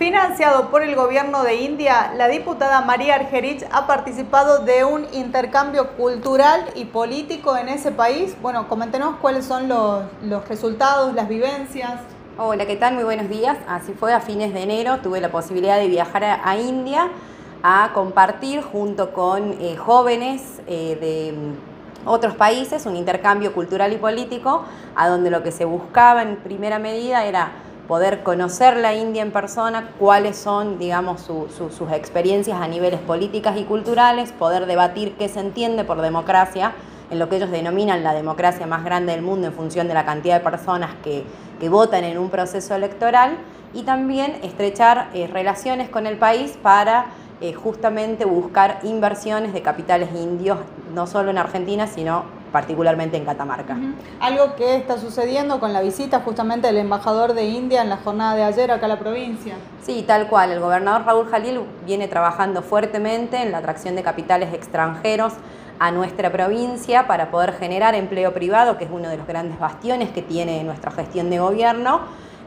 Financiado por el gobierno de India, la diputada María Argerich ha participado de un intercambio cultural y político en ese país. Bueno, coméntenos cuáles son los, resultados, las vivencias. Hola, ¿qué tal? Muy buenos días. Así fue, a fines de enero tuve la posibilidad de viajar a, India a compartir junto con eh, jóvenes eh, de mm, otros países un intercambio cultural y político, a donde lo que se buscaba en primera medida era poder conocer la India en persona, cuáles son, digamos, sus experiencias a niveles políticas y culturales, poder debatir qué se entiende por democracia, en lo que ellos denominan la democracia más grande del mundo en función de la cantidad de personas que, votan en un proceso electoral, y también estrechar eh, relaciones con el país para eh, justamente buscar inversiones de capitales indios, no solo en Argentina, sino particularmente en Catamarca. Algo que está sucediendo con la visita justamente del embajador de India en la jornada de ayer acá a la provincia. Sí, tal cual. El gobernador Raúl Jalil viene trabajando fuertemente en la atracción de capitales extranjeros a nuestra provincia para poder generar empleo privado, que es uno de los grandes bastiones que tiene nuestra gestión de gobierno,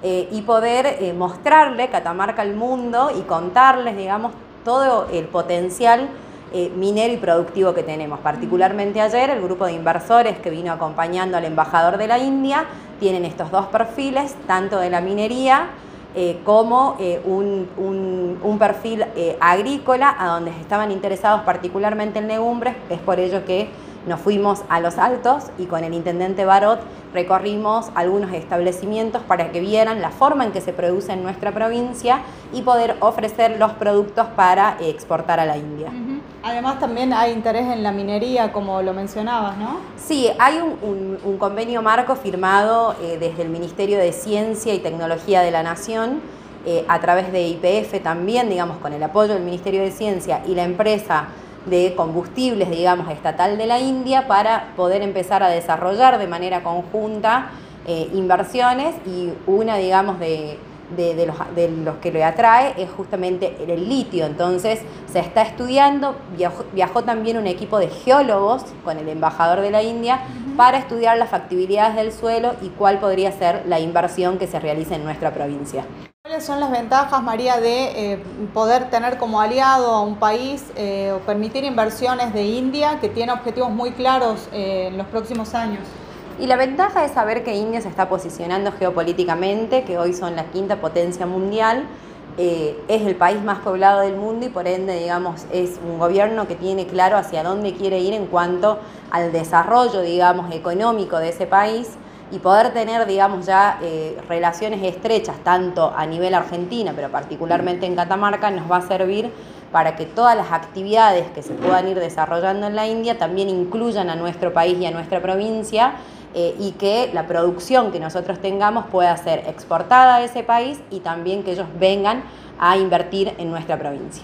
eh, y poder eh, mostrarle Catamarca al mundo y contarles, digamos, todo el potencial eh, minero y productivo que tenemos. Particularmente ayer el grupo de inversores que vino acompañando al embajador de la India tienen estos dos perfiles, tanto de la minería eh, como eh, un, perfil agrícola, a donde estaban interesados particularmente en legumbres, es por ello que nos fuimos a Los Altos y con el intendente Barot recorrimos algunos establecimientos para que vieran la forma en que se produce en nuestra provincia y poder ofrecer los productos para exportar a la India. Además también hay interés en la minería, como lo mencionabas, ¿no? Sí, hay un, convenio marco firmado eh, desde el Ministerio de Ciencia y Tecnología de la Nación, eh, a través de IPF también, digamos, con el apoyo del Ministerio de Ciencia y la empresa de combustibles, digamos, estatal de la India para poder empezar a desarrollar de manera conjunta eh, inversiones y una, digamos, de, los, de, los, que le atrae es justamente el litio. Entonces se está estudiando, viajó, también un equipo de geólogos con el embajador de la India para estudiar las factibilidades del suelo y cuál podría ser la inversión que se realice en nuestra provincia. ¿Cuáles son las ventajas, María, de eh, poder tener como aliado a un país eh, o permitir inversiones de India que tiene objetivos muy claros eh, en los próximos años? Y la ventaja es saber que India se está posicionando geopolíticamente, que hoy son la quinta potencia mundial, es el país más poblado del mundo y por ende, digamos, es un gobierno que tiene claro hacia dónde quiere ir en cuanto al desarrollo, digamos, económico de ese país y poder tener, digamos, ya eh, relaciones estrechas, tanto a nivel argentina, pero particularmente en Catamarca, nos va a servir para que todas las actividades que se puedan ir desarrollando en la India también incluyan a nuestro país y a nuestra provincia eh, y que la producción que nosotros tengamos pueda ser exportada a ese país y también que ellos vengan a invertir en nuestra provincia.